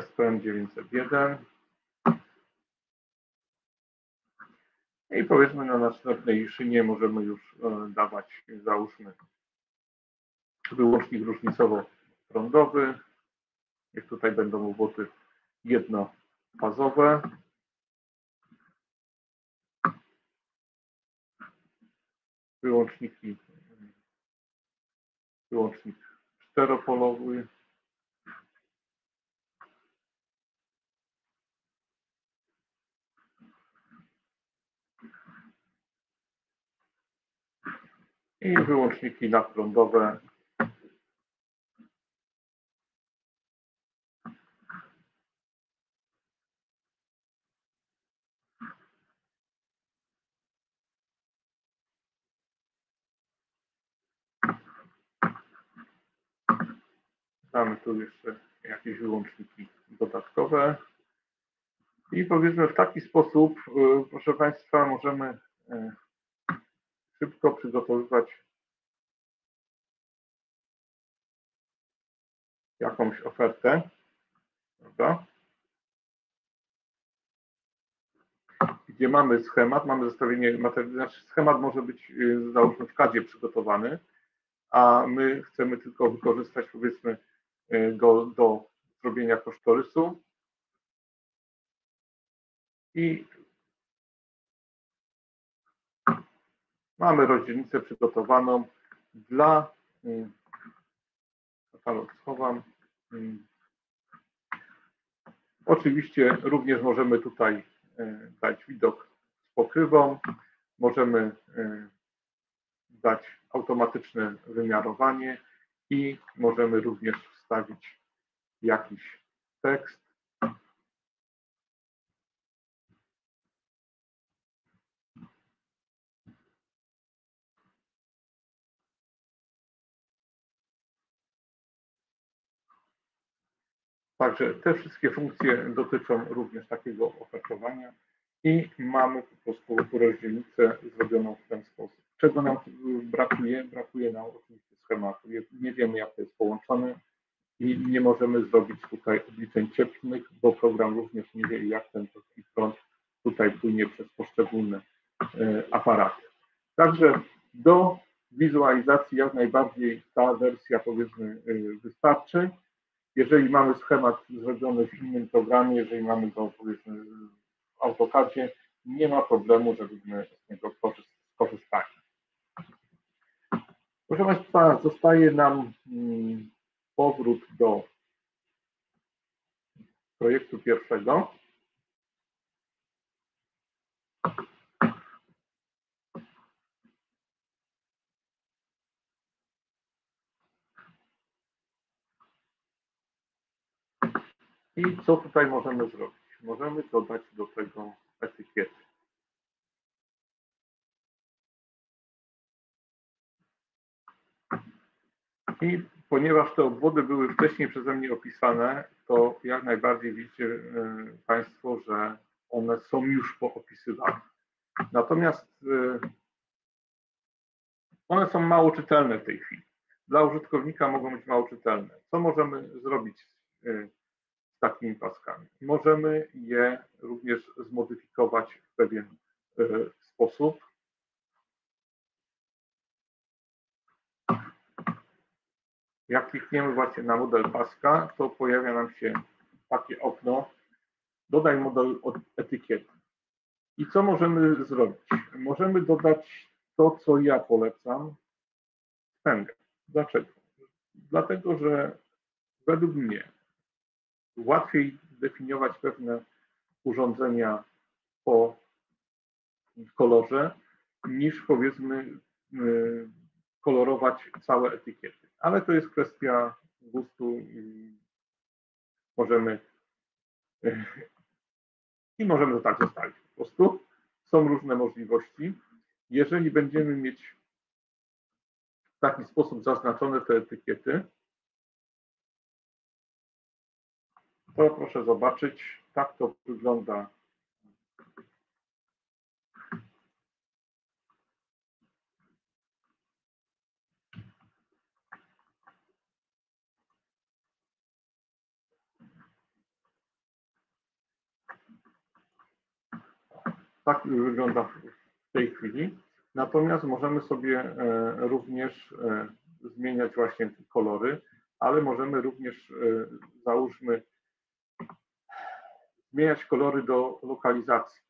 SPM 901. I powiedzmy na następnej szynie możemy już e, dawać, załóżmy, wyłącznik różnicowo-prądowy. Niech tutaj będą obwoty jednofazowe. Wyłączniki, wyłącznik czteropolowy. i wyłączniki nadprądowe. Mamy tu jeszcze jakieś wyłączniki dodatkowe. I powiedzmy w taki sposób, y, proszę Państwa, możemy y, szybko przygotowywać jakąś ofertę, prawda? Gdzie mamy schemat, mamy zestawienie materiałów, znaczy schemat może być y, załóżmy w kadzie przygotowany, a my chcemy tylko wykorzystać powiedzmy y, go do zrobienia kosztorysu i Mamy rozdzielnicę przygotowaną dla y, katalog schowam. Y, oczywiście również możemy tutaj dać widok z pokrywą. Możemy dać automatyczne wymiarowanie i możemy również wstawić jakiś tekst. Także te wszystkie funkcje dotyczą również takiego ofertowania i mamy po prostu rozdzielnicę zrobioną w ten sposób. Czego nam brakuje? Brakuje nam oczywiście schematu. Nie wiemy, jak to jest połączone i nie możemy zrobić tutaj obliczeń cieplnych, bo program również nie wie, jak ten prąd tutaj płynie przez poszczególne e, aparaty. Także do wizualizacji jak najbardziej ta wersja powiedzmy e, wystarczy. Jeżeli mamy schemat zrobiony w innym programie, jeżeli mamy go powiedzmy w AutoCADzie, nie ma problemu, żebyśmy z niego skorzystali. Proszę Państwa, zostaje nam mm, powrót do projektu pierwszego. I co tutaj możemy zrobić? Możemy dodać do tego etykiety. I ponieważ te obwody były wcześniej przeze mnie opisane, to jak najbardziej widzicie e, Państwo, że one są już poopisywane. Natomiast e, one są mało czytelne w tej chwili. Dla użytkownika mogą być mało czytelne. Co możemy zrobić e, z takimi paskami? Możemy je również zmodyfikować w pewien sposób. Jak klikniemy właśnie na model paska, to pojawia nam się takie okno. Dodaj model od etykiety. I co możemy zrobić? Możemy dodać to, co ja polecam, wstęgę. Dlaczego? Dlatego, że według mnie łatwiej definiować pewne urządzenia po kolorze, niż powiedzmy y, kolorować całe etykiety. Ale to jest kwestia gustu i możemy (laughs) i możemy to tak zostawić po prostu. Są różne możliwości. Jeżeli będziemy mieć w taki sposób zaznaczone te etykiety, to proszę zobaczyć, tak to wygląda Tak wygląda w tej chwili. Natomiast możemy sobie e, również e, zmieniać właśnie kolory, ale możemy również, e, załóżmy, zmieniać kolory do lokalizacji.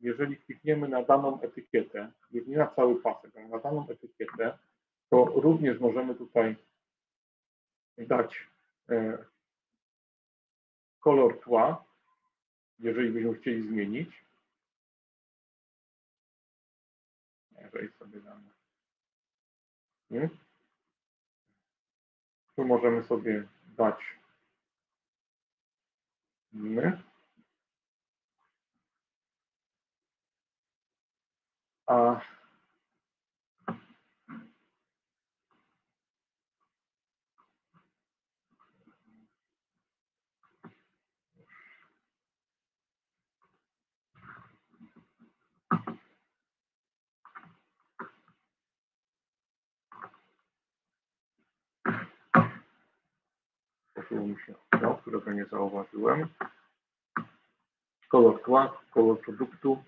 Jeżeli klikniemy na daną etykietę, już nie na cały pasek, ale na daną etykietę, to również możemy tutaj dać kolor tła, jeżeli byśmy chcieli zmienić. Wejdź sobie dane. Nie? Tu możemy sobie dać my. A mi się którego nie zauważyłem. Kolor tła, kolor produktu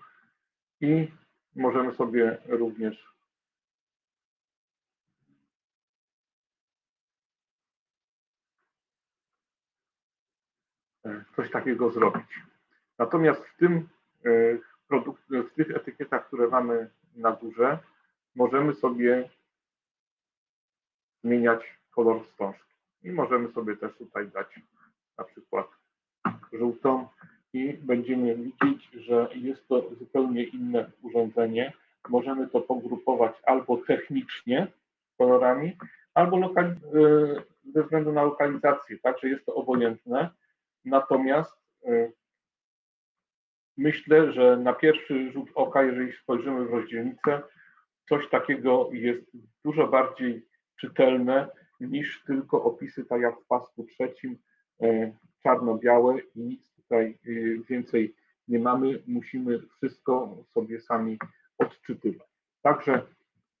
i możemy sobie również coś takiego zrobić. Natomiast w tym e, produkt, w tych etykietach, które mamy na górze, możemy sobie zmieniać kolor wstążki. I możemy sobie też tutaj dać na przykład żółtą i będziemy widzieć, że jest to zupełnie inne urządzenie. Możemy to pogrupować albo technicznie, kolorami, albo y, ze względu na lokalizację, tak, że jest to obojętne. Natomiast y, myślę, że na pierwszy rzut oka, jeżeli spojrzymy w rozdzielnicę, coś takiego jest dużo bardziej czytelne niż tylko opisy, tak jak w pasku trzecim, e, czarno-białe i nic tutaj e, więcej nie mamy. Musimy wszystko sobie sami odczytywać. Także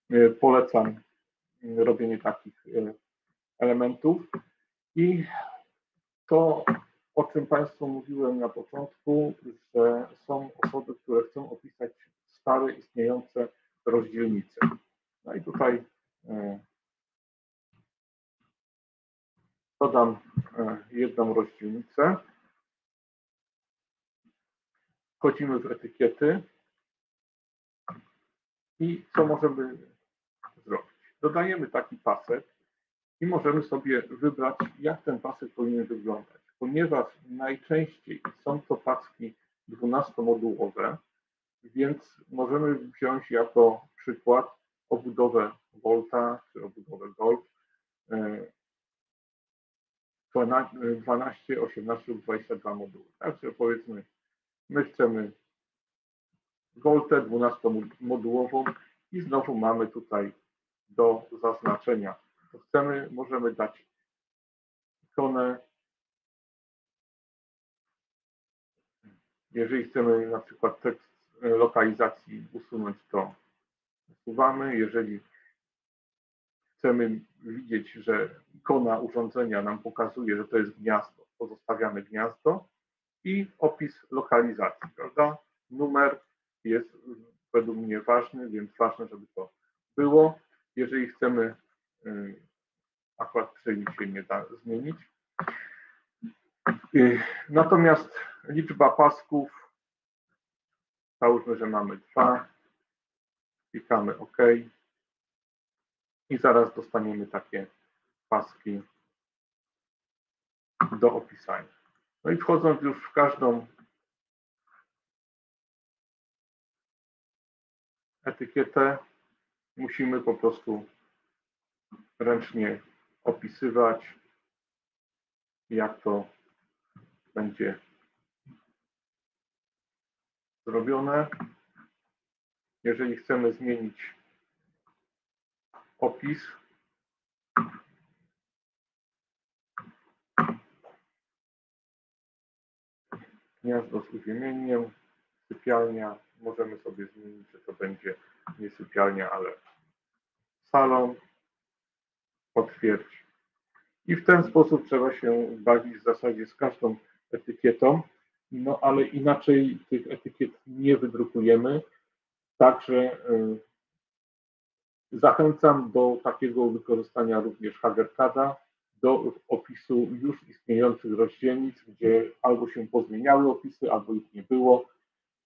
e, polecam robienie takich elementów. I to, o czym Państwu mówiłem na początku, że są osoby, które chcą opisać stare, istniejące rozdzielnice. No i tutaj dodam jedną rozdzielnicę. Wchodzimy w etykiety i co możemy zrobić? Dodajemy taki pasek i możemy sobie wybrać, jak ten pasek powinien wyglądać. Ponieważ najczęściej są to paski 12-modułowe, więc możemy wziąć jako przykład obudowę Volta czy obudowę Golf 12, 18 lub 22 moduły. Także powiedzmy, my chcemy Voltę 12-modułową i znowu mamy tutaj do zaznaczenia. To chcemy, możemy dać ikonę. Jeżeli chcemy na przykład tekst lokalizacji usunąć, to usuwamy. Jeżeli chcemy widzieć, że ikona urządzenia nam pokazuje, że to jest gniazdo, pozostawiamy gniazdo i opis lokalizacji, prawda? Numer jest według mnie ważny, więc ważne, żeby to było. Jeżeli chcemy, y, akurat przejmie się nie da zmienić. Y, natomiast liczba pasków, załóżmy, że mamy dwa, klikamy OK i zaraz dostaniemy takie paski do opisania. No i wchodząc już w każdą etykietę, musimy po prostu ręcznie opisywać, jak to będzie zrobione. Jeżeli chcemy zmienić opis. Gniazdo z uziemieniem, sypialnia. Możemy sobie zmienić, że to będzie nie sypialnia, ale salon. Potwierdź. I w ten sposób trzeba się bawić w zasadzie z każdą etykietą, no ale inaczej tych etykiet nie wydrukujemy. Także y, Zachęcam do takiego wykorzystania również Hagercada, do opisu już istniejących rozdzielnic, gdzie albo się pozmieniały opisy, albo ich nie było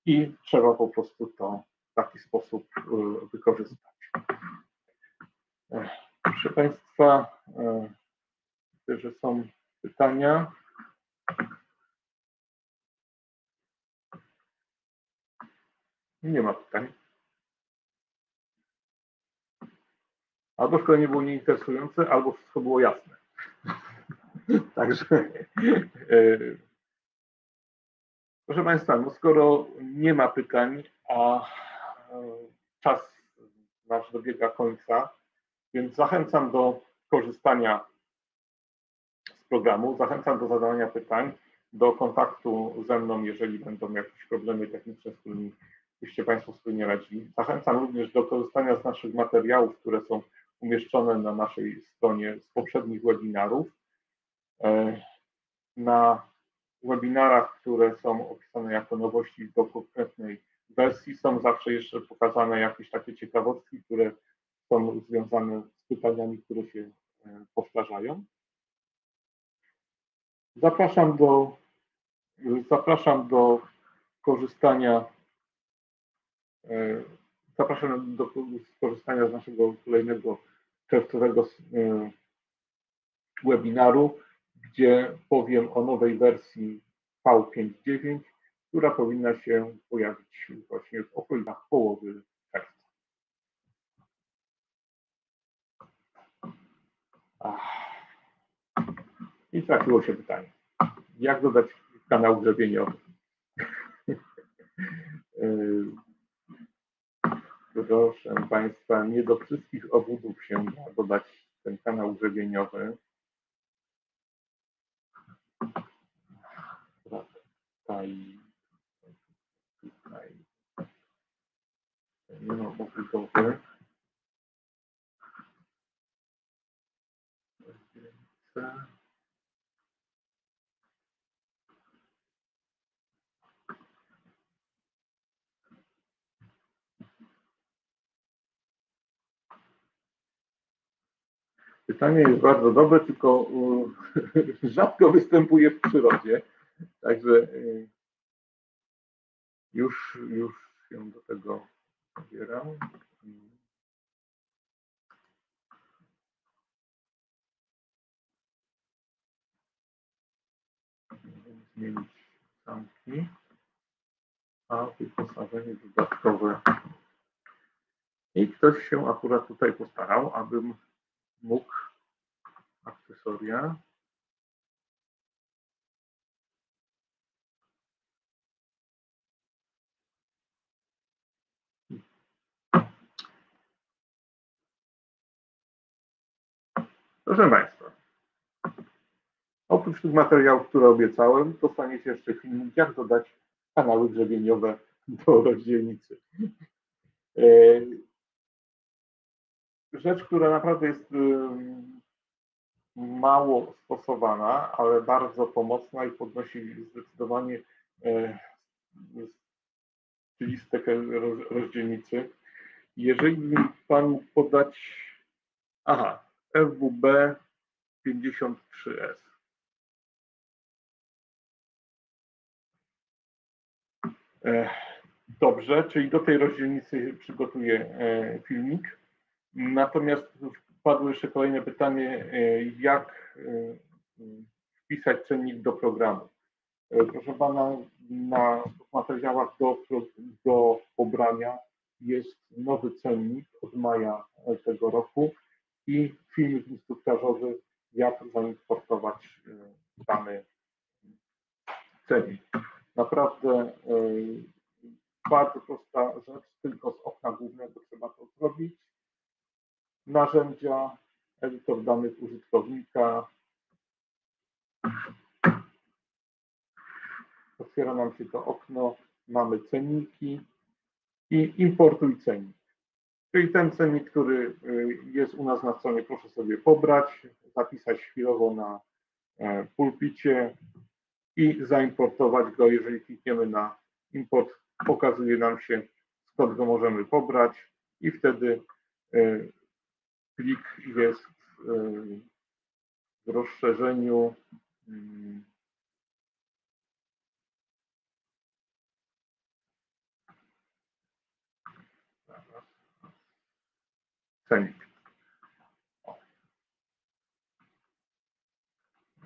i trzeba po prostu to w taki sposób e, wykorzystać. E, proszę Państwa, e, myślę, że są pytania. Nie ma pytań. Albo szkolenie było nieinteresujące, albo wszystko było jasne. (laughs) Także e, proszę Państwa, no skoro nie ma pytań, a e, czas nasz dobiega końca, więc zachęcam do korzystania z programu, zachęcam do zadawania pytań, do kontaktu ze mną, jeżeli będą jakieś problemy techniczne, z którymi byście Państwo sobie nie radzili. Zachęcam również do korzystania z naszych materiałów, które są umieszczone na naszej stronie z poprzednich webinarów. E, na webinarach, które są opisane jako nowości do konkretnej wersji, są zawsze jeszcze pokazane jakieś takie ciekawostki, które są związane z pytaniami, które się e, powtarzają. Zapraszam do, zapraszam do korzystania e, Zapraszam do skorzystania z naszego kolejnego czerwcowego e, webinaru, gdzie powiem o nowej wersji V5.9, która powinna się pojawić właśnie w okolicach połowy czerwca. I trafiło się pytanie. Jak dodać kanał grzebieniowy? (laughs) Proszę Państwa, nie do wszystkich obwodów się da dodać ten kanał grzebieniowy. Tutaj, tutaj, nie ma możliwości. Pytanie jest bardzo dobre, tylko (laughs) rzadko występuje w przyrodzie. Także y, już, już się do tego zabieram. Zmienić zamki, a wyposażenie dodatkowe. I ktoś się akurat tutaj postarał, abym mógł akcesoria. Proszę Państwa, oprócz tych materiałów, które obiecałem, dostaniecie jeszcze filmik, jak dodać kanały grzebieniowe do rozdzielnicy. Rzecz, która naprawdę jest mało stosowana, ale bardzo pomocna i podnosi zdecydowanie stylistykę rozdzielnicy. Jeżeli bym Pan mógł podać, aha, FWB 53S. E, dobrze, czyli do tej rozdzielnicy przygotuję e, filmik. Natomiast padło jeszcze kolejne pytanie, e, jak wpisać cennik do programu. Proszę Pana, na materiałach do, do pobrania jest nowy cennik od maja tego roku i filmik instruktażowy, jak zaimportować dany cennik. Naprawdę bardzo prosta rzecz, tylko z okna głównego trzeba to zrobić. Narzędzia, edytor danych użytkownika. Otwiera nam się to okno, mamy cenniki i importuj cennik. Czyli ten cennik, który jest u nas na stronie, proszę sobie pobrać, zapisać chwilowo na pulpicie i zaimportować go. Jeżeli klikniemy na import, pokazuje nam się, skąd go możemy pobrać i wtedy plik jest w rozszerzeniu cennik.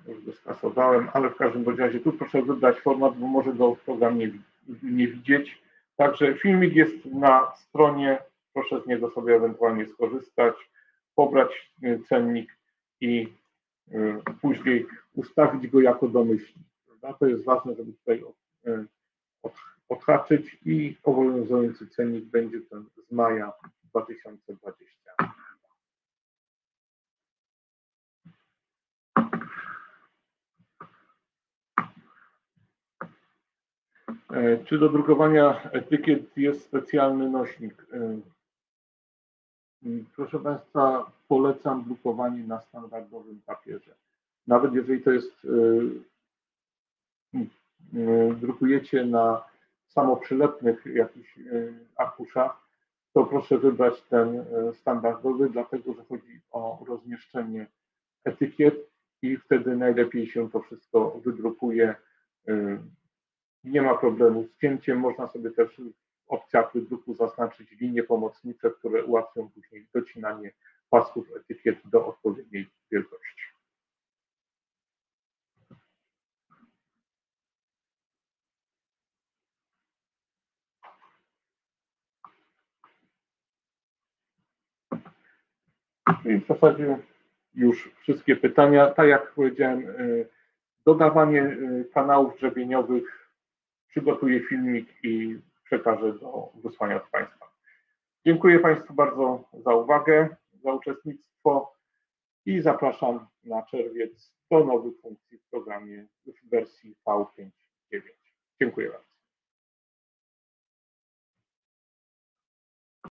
Już go skasowałem, ale w każdym razie tu proszę wybrać format, bo może go program nie, nie widzieć. Także filmik jest na stronie, proszę z niego sobie ewentualnie skorzystać, pobrać y, cennik i y, później ustawić go jako domyślnik. To jest ważne, żeby tutaj y, odhaczyć i obowiązujący cennik będzie ten z maja 2020. E, czy do drukowania etykiet jest specjalny nośnik? Proszę Państwa, polecam drukowanie na standardowym papierze. Nawet jeżeli to jest, e, drukujecie na samoprzylepnych jakichś arkuszach, to proszę wybrać ten standardowy, dlatego że chodzi o rozmieszczenie etykiet i wtedy najlepiej się to wszystko wydrukuje nie ma problemu z cięciem. Można sobie też opcjach wydruku zaznaczyć linie pomocnicze, które ułatwią później docinanie pasków etykiet do odpowiedniej wielkości. I w zasadzie już wszystkie pytania. Tak jak powiedziałem, y, dodawanie y, kanałów grzebieniowych, przygotuję filmik i przekażę do wysłania od Państwa. Dziękuję Państwu bardzo za uwagę, za uczestnictwo i zapraszam na czerwiec do nowych funkcji w programie w wersji V5.9. Dziękuję bardzo.